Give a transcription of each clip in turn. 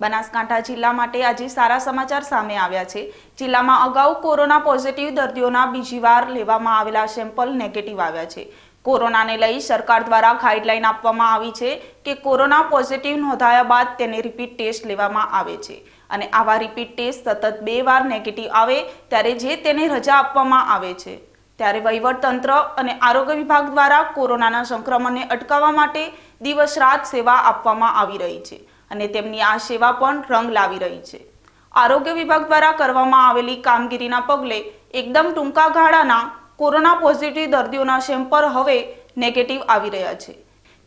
બનાસકાંઠા જિલ્લા માટે આજે સારા સમાચાર સામે આવ્યા છે. જિલ્લામાં અગાઉ કોરોના પોઝિટિવ દર્દીઓના બીજીવાર લેવામાં આવેલા સેમ્પલ નેગેટિવ આવ્યા છે. કોરોનાને લઈ સરકાર દ્વારા ગાઈડલાઈન આપવામાં આવી છે કે કોરોના પોઝિટિવ નોંધાયા બાદ તેને રિપીટ ટેસ્ટ લેવામાં આવે છે. અને આવા રિપીટ ટેસ્ટ સતત બે વાર નેગેટિવ આવે ત્યારે જે તેને રજા આપવામાં આવે છે. ત્યારે વહીવટતંત્ર અને આરોગ્ય વિભાગ દ્વારા કોરોનાના સંક્રમણને અટકાવવા માટે દિવસ રાત સેવા આપવામાં આવી રહી છે. અને તેમની આ સેવા પણ રંગ લાવી રહી છે. આરોગ્ય વિભાગ દ્વારા કરવામાં આવેલી કામગીરીના પગલે એકદમ ટૂંકા ગાળાના કોરોના પોઝિટિવ દર્દીઓના સેમ્પલ હવે નેગેટિવ આવી રહ્યા છે.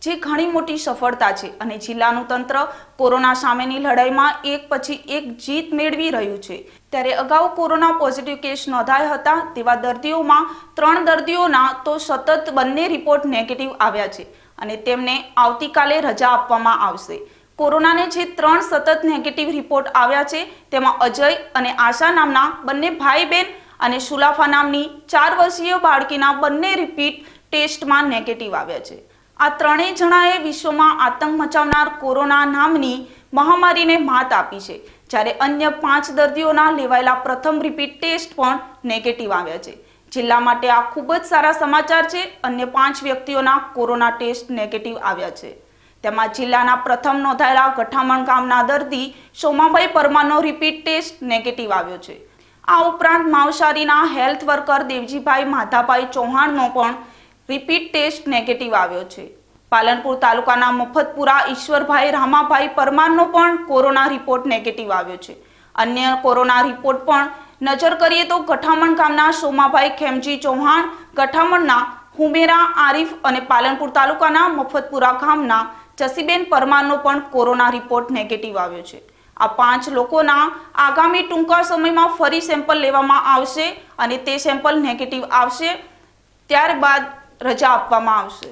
જે ઘણી મોટી સફળતા છે અને જિલ્લાનું તંત્ર કોરોના સામેની લડાઈમાં એક પછી એક જીત મેળવી રહ્યું છે. ત્યારે અગાઉ કોરોના પોઝિટિવ કેસ નોંધાયા હતા તેવા દર્દીઓમાં ત્રણ દર્દીઓના તો સતત બંને રિપોર્ટ નેગેટિવ આવ્યા છે અને તેમને આવતીકાલે રજા આપવામાં આવશે. કોરોનાને જે ત્રણ સતત નેગેટિવ રિપોર્ટ આવ્યા છે, તેમાં અજય અને આશા નામના બંને ભાઈ બહેન અને સુલાફા નામની ચાર વર્ષીય બાળકીના બંને રિપીટ ટેસ્ટમાં નેગેટિવ આવ્યા છે. આ ત્રણેય જણાએ વિશ્વમાં આતંક મચાવનાર કોરોના નામની મહામારીને માત આપી છે, જ્યારે અન્ય પાંચ દર્દીઓના લેવાયેલા પ્રથમ રિપીટ ટેસ્ટ પણ નેગેટિવ આવ્યા છે. જિલ્લા માટે આ ખૂબ જ સારા સમાચાર છે, અન્ય પાંચ વ્યક્તિઓના કોરોના ટેસ્ટ નેગેટિવ આવ્યા છે. તેમાં જિલ્લાના પ્રથમ નોંધાયેલા ગઠામણ ગામના દર્દી સોમાભાઈ પરમારનો રિપીટ ટેસ્ટ નેગેટિવ આવ્યો છે. આ ઉપરાંત માવસારીના હેલ્થ વર્કર દેવજીભાઈ માધાભાઈ ચૌહાણનો પણ રિપીટ ટેસ્ટ નેગેટિવ આવ્યો છે. પાલનપુર તાલુકાના મફતપુરા ઈશ્વરભાઈ રામાભાઈ પરમારનો પણ કોરોના રિપોર્ટ નેગેટિવ આવ્યો છે. અન્ય કોરોના રિપોર્ટ પણ નજર કરીએ તો ગઠામણ ગામના સોમાભાઈ ખેમજી ચૌહાણ, ગઠામણના હુમેરા આરીફ અને પાલનપુર તાલુકાના મફતપુરા ગામના જસીબેન પરમારનો પણ કોરોના રિપોર્ટ નેગેટિવ આવ્યો છે. આ પાંચ લોકોના આગામી ટૂંકા સમયમાં ફરી સેમ્પલ લેવામાં આવશે અને તે સેમ્પલ નેગેટિવ આવશે. ત્યારબાદ રજા આપવામાં આવશે.